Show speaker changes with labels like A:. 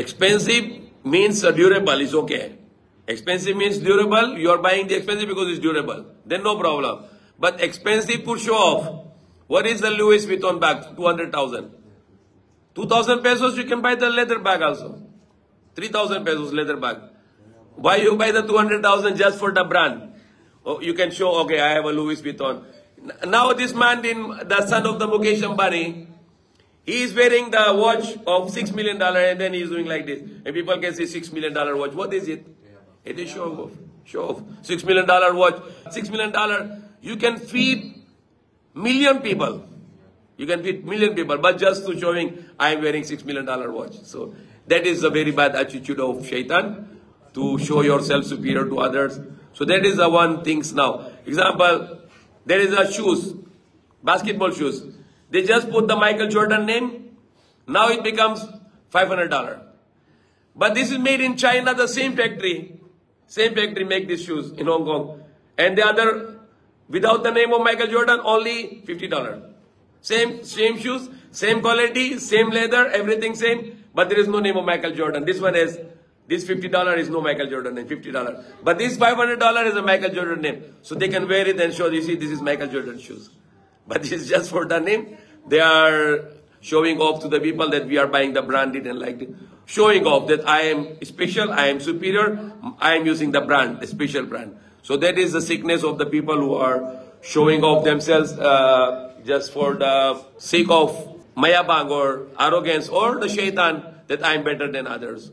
A: Expensive means durable is okay. Expensive means durable. You are buying the expensive because it's durable. Then no problem. But expensive to show off. What is the Louis Vuitton bag? 200,000. 2000 pesos you can buy the leather bag also. 3000 pesos leather bag. Why you buy the 200,000 just for the brand? Oh, you can show, okay, I have a Louis Vuitton. Now this man, in the son of the Mukesh Ambani, he is wearing the watch of six million dollar and then he is doing like this. And people can say six million dollar watch. What is it? It is show off. Show off. Six million dollar watch. Six million dollar. You can feed million people. You can feed million people, but just to showing I am wearing six million dollar watch. So that is a very bad attitude of shaitan to show yourself superior to others. So that is the one things now. Example, there is a shoes, basketball shoes. They just put the Michael Jordan name. Now it becomes $500. But this is made in China, the same factory. Same factory make these shoes in Hong Kong. And the other, without the name of Michael Jordan, only $50. Same, same shoes, same quality, same leather, everything same. But there is no name of Michael Jordan. This one has, this $50 is no Michael Jordan name, $50. But this $500 is a Michael Jordan name. So they can wear it and show, you see, this is Michael Jordan shoes. But it's just for the name. They are showing off to the people that we are buying the branded and like. Showing off that I am special, I am superior, I am using the brand, the special brand. So that is the sickness of the people who are showing off themselves uh, just for the sake of mayabang or arrogance or the shaitan that I am better than others.